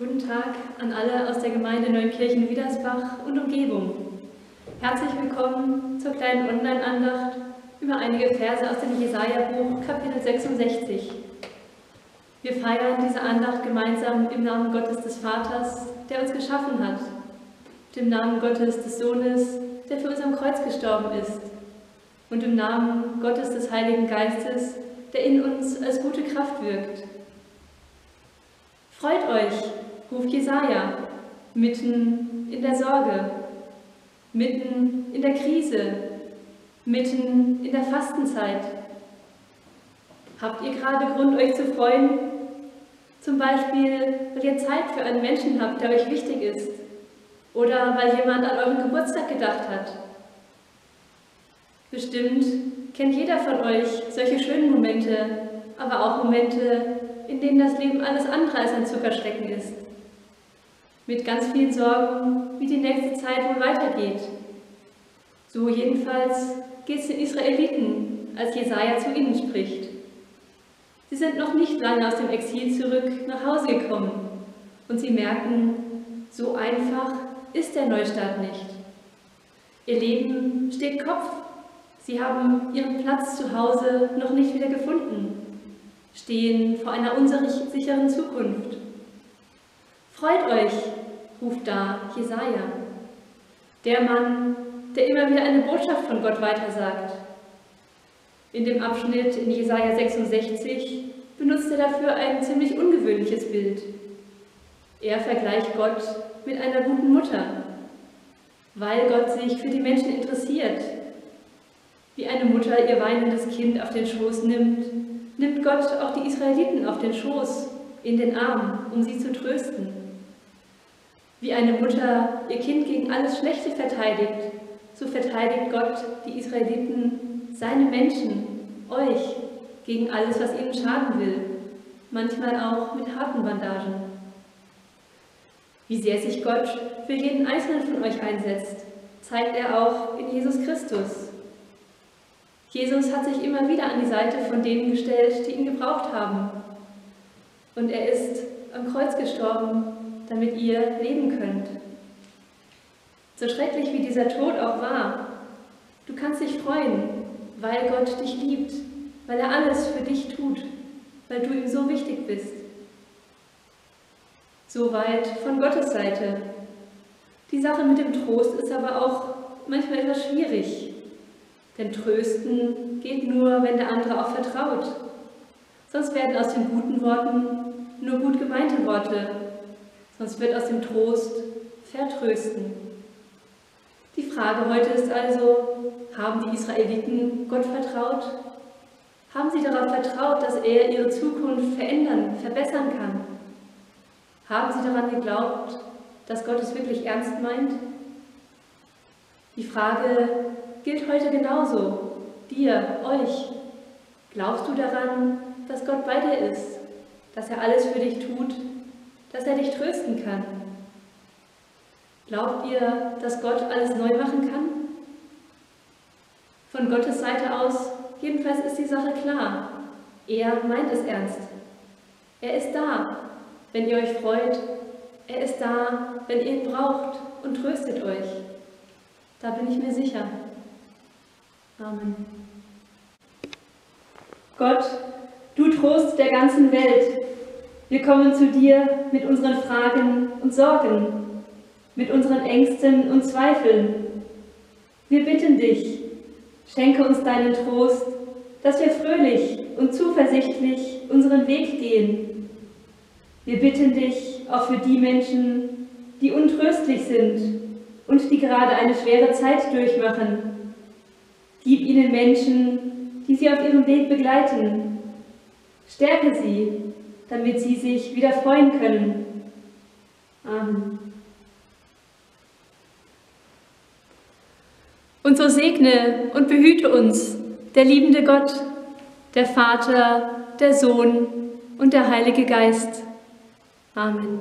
Tag an alle aus der Gemeinde Neunkirchen Wiedersbach und Umgebung. Herzlich willkommen zur kleinen Online-Andacht über einige Verse aus dem Jesaja-Buch, Kapitel 66. Wir feiern diese Andacht gemeinsam im Namen Gottes des Vaters, der uns geschaffen hat, dem Namen Gottes des Sohnes, der für uns am Kreuz gestorben ist, und im Namen Gottes des Heiligen Geistes, der in uns als gute Kraft wirkt. Freut euch, ruft Jesaja, mitten in der Sorge, mitten in der Krise, mitten in der Fastenzeit. Habt ihr gerade Grund, euch zu freuen? Zum Beispiel, weil ihr Zeit für einen Menschen habt, der euch wichtig ist. Oder weil jemand an euren Geburtstag gedacht hat. Bestimmt kennt jeder von euch solche schönen Momente, aber auch Momente, in denen das Leben alles andere als ein Zuckerschrecken ist. Mit ganz vielen Sorgen, wie die nächste Zeit wohl weitergeht. So jedenfalls geht es den Israeliten, als Jesaja zu ihnen spricht. Sie sind noch nicht lange aus dem Exil zurück nach Hause gekommen und sie merken, so einfach ist der Neustart nicht. Ihr Leben steht Kopf. Sie haben ihren Platz zu Hause noch nicht wieder gefunden stehen vor einer unsicheren Zukunft. Freut euch, ruft da Jesaja, der Mann, der immer wieder eine Botschaft von Gott weitersagt. In dem Abschnitt in Jesaja 66 benutzt er dafür ein ziemlich ungewöhnliches Bild. Er vergleicht Gott mit einer guten Mutter, weil Gott sich für die Menschen interessiert, wie eine Mutter ihr weinendes Kind auf den Schoß nimmt nimmt Gott auch die Israeliten auf den Schoß, in den Arm, um sie zu trösten. Wie eine Mutter ihr Kind gegen alles Schlechte verteidigt, so verteidigt Gott die Israeliten, seine Menschen, euch, gegen alles, was ihnen schaden will, manchmal auch mit harten Bandagen. Wie sehr sich Gott für jeden Einzelnen von euch einsetzt, zeigt er auch in Jesus Christus, Jesus hat sich immer wieder an die Seite von denen gestellt, die ihn gebraucht haben. Und er ist am Kreuz gestorben, damit ihr leben könnt. So schrecklich wie dieser Tod auch war, du kannst dich freuen, weil Gott dich liebt, weil er alles für dich tut, weil du ihm so wichtig bist. Soweit von Gottes Seite. Die Sache mit dem Trost ist aber auch manchmal etwas schwierig, denn trösten geht nur, wenn der andere auch vertraut. Sonst werden aus den guten Worten nur gut gemeinte Worte. Sonst wird aus dem Trost vertrösten. Die Frage heute ist also, haben die Israeliten Gott vertraut? Haben sie darauf vertraut, dass er ihre Zukunft verändern, verbessern kann? Haben sie daran geglaubt, dass Gott es wirklich ernst meint? Die Frage gilt heute genauso. Dir, euch. Glaubst du daran, dass Gott bei dir ist, dass er alles für dich tut, dass er dich trösten kann? Glaubt ihr, dass Gott alles neu machen kann? Von Gottes Seite aus, jedenfalls ist die Sache klar. Er meint es ernst. Er ist da, wenn ihr euch freut. Er ist da, wenn ihr ihn braucht und tröstet euch. Da bin ich mir sicher. Amen. Gott, du Trost der ganzen Welt, wir kommen zu dir mit unseren Fragen und Sorgen, mit unseren Ängsten und Zweifeln. Wir bitten dich, schenke uns deinen Trost, dass wir fröhlich und zuversichtlich unseren Weg gehen. Wir bitten dich auch für die Menschen, die untröstlich sind und die gerade eine schwere Zeit durchmachen Gib ihnen Menschen, die sie auf ihrem Weg begleiten. Stärke sie, damit sie sich wieder freuen können. Amen. Und so segne und behüte uns der liebende Gott, der Vater, der Sohn und der Heilige Geist. Amen.